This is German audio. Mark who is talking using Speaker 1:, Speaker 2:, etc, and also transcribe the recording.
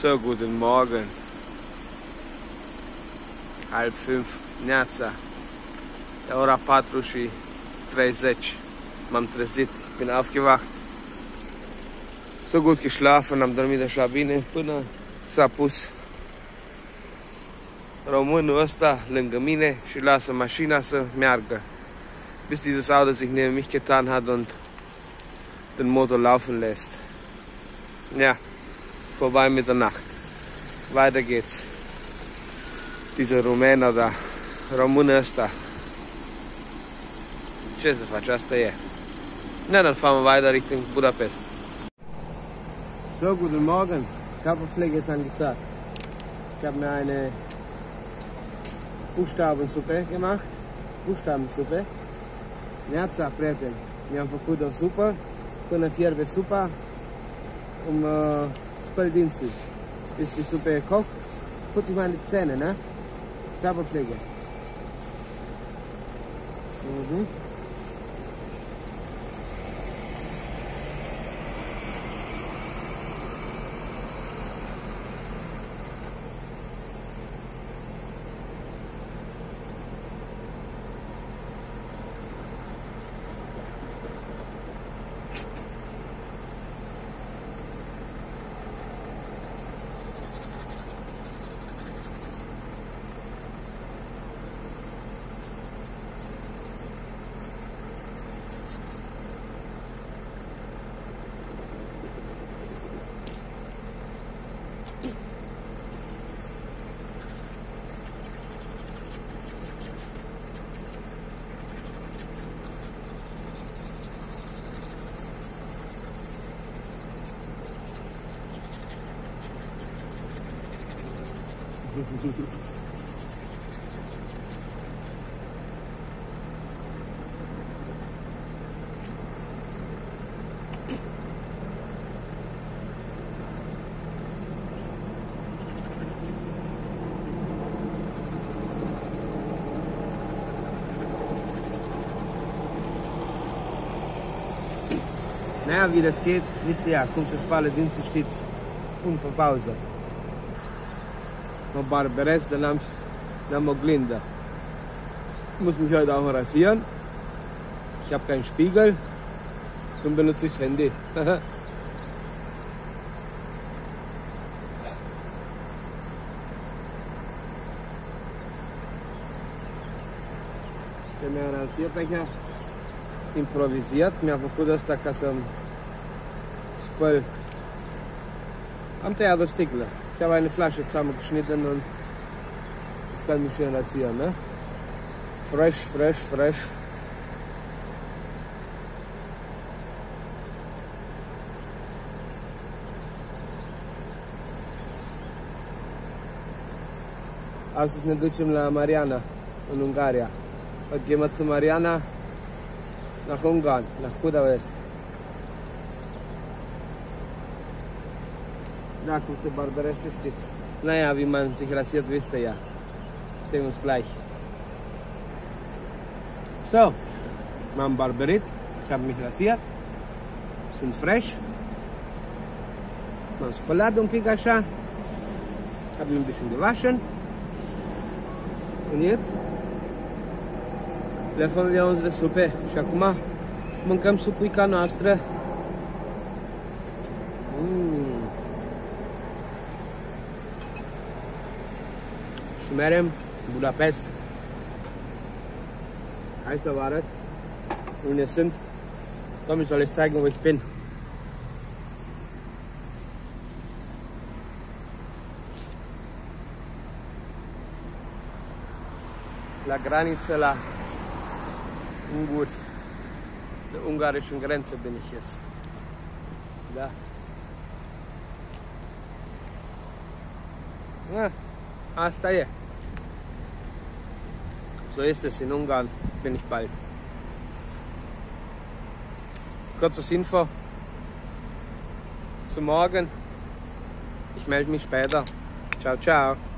Speaker 1: So, guten Morgen. Halb fünf, Neața. E ora 4 și 30. M-am trezit, bin aufgewacht. So gut geschlafen, am dormit așa bine până s-a pus românul ăsta lângă mine și lasă mașina să meargă. Bis dieses Auto sich neben mich getan hat und den Motor laufen lässt. Ja, vorbei mit der Nacht. Weiter geht's. Dieser Rumäner da, românul ăsta. Ce să faci, asta e. Na, dann fahren wir weiter Richtung Budapest. So, guten Morgen. Körperpflege ist angesagt. Ich habe mir eine Buchstabensuppe gemacht. Buchstabensuppe. Neața, prieteni. Mi-am făcut o supă până fierbe supa. Um uh, spăl dinții. Bis die Suppe kocht, putze ich meine Zähne, ne? Körperpflege. Mhm. Naja, wie das geht, wisst ihr ja, cum se spală dinții, știți, Mă barberez, dann am am oglindă. Ich muss mich heute auch rasieren. Ich habe keinen Spiegel und benutze das Handy. Der mi-a rasiert aici, improvizat, mi-a făcut asta ca să spăl. Am sticlă. Ich habe eine Flasche zusammengeschnitten und das kann mich schön rasieren, ne? Fresh, fresh, fresh. Astăzi ne ducem la Mariana, în Ungaria. O chemat Mariana nach Ungarn, nach Budapest. Da, cum se barberește, știți. Naja, wie man sich rasiert, wisst ihr ja. Sehen uns gleich. So, m-am barberit, ich habe mich rasiert, sind fresh. M-am spălat un pic așa, habe ein bisschen gewaschen. Und jetzt löffeln wir unsere Suppe. Și acum mâncăm supuica noastră. Și merem Budapest. Să vă arăt unde sunt. Komm, ich soll euch zeigen, wo ich bin. La graniță la der ungarischen Grenze bin ich jetzt. Da. Ja, asta e. So ist es, in Ungarn bin ich bald. Kurzes Info zum Morgen. Ich melde mich später. Ciao, ciao.